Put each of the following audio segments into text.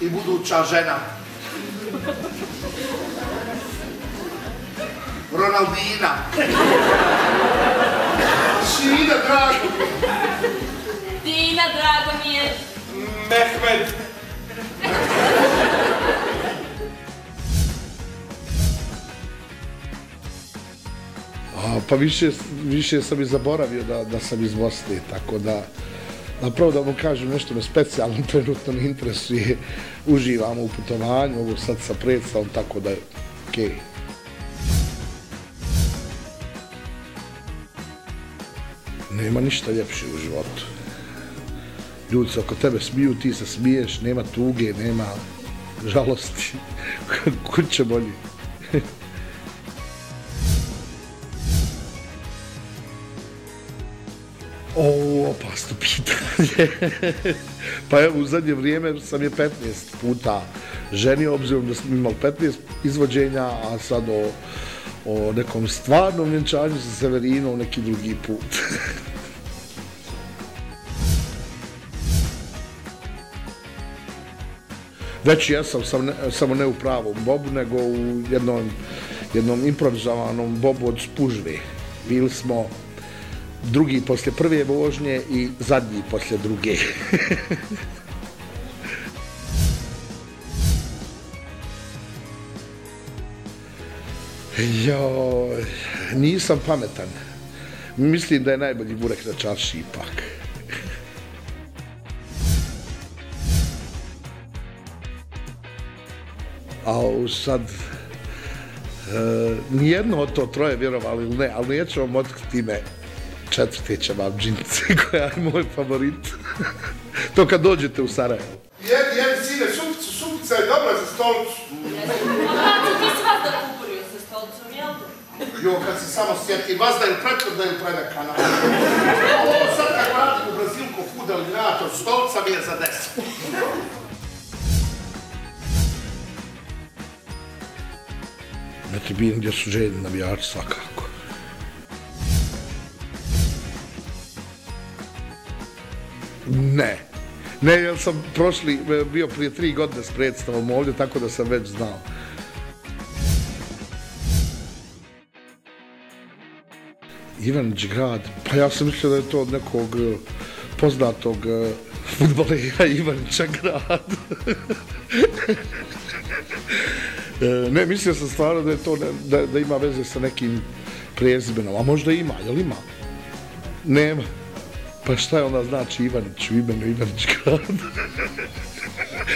i buduća žena. Ronaldina. Šina, drago. Dina, drago mi je. Mehmed. A, pa više, više sam i zaboravio da, da sam iz Bosne, tako da napravo da vam kažem nešto me specijalno trenutno ne interesuje. Uživamo u putovanju, ovo sad sa predstavom, tako da je okej. Okay. Nema ništa ljepše u životu. Ljudi se oko tebe smiju, ti se smiješ, nema tuge, nema žalosti. Kud će bolji? O, opasno pitanje. pa evo, u zadnje vrijeme sam je 15 puta ženio, obzirom da sam imao 15 izvođenja, a sad o, o nekom stvarnom vjenčanju sa Severinom neki drugi put. Već ja sam, sam ne, samo ne u pravom bobu, nego u jednom, jednom improvizovanom bobu od spužve. Bili smo drugi posle prve vožnje i zadnji posle druge. jo, nisam pametan. Mislim da je najbolji burek na čarši ipak. A sad, e, nijedno od to troje vjerovali ili ne, ali neću vam otkriti ime četvrte će vam džince, koja je moj favorit. to kad dođete u Sarajevo. Jedi, jedi, sine, supicu, supica je dobra za stolicu. Znači, ti si vas da kupurio sa stolicom, jel? Jo, kad se samo sjeti, vas da je pretvrda ili predakana. Ovo sad kako radim u Brazilku food eliminator, stolica mi je za deset. Na tribini gdje su željeni navijači svakako. Ne. Ne, jer sam prošli, e, bio prije tri godine s predstavom ovdje, tako da sam već znao. Ivanić grad, pa ja sam mislio da je to od nekog e, poznatog e, futbolera Ivanića grad. Ne, mislio sam stvarno da je to, da, da ima veze sa nekim prezimenom, a možda ima, jel ima? Nema. Pa šta je ona znači Ivanić u imenu Ivanić grad?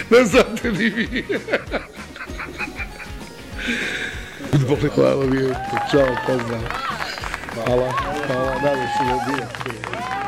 ne znate li vi? Futbole, hvala lijepo. Ćao, pozdrav. Hvala, hvala, nadam se da je.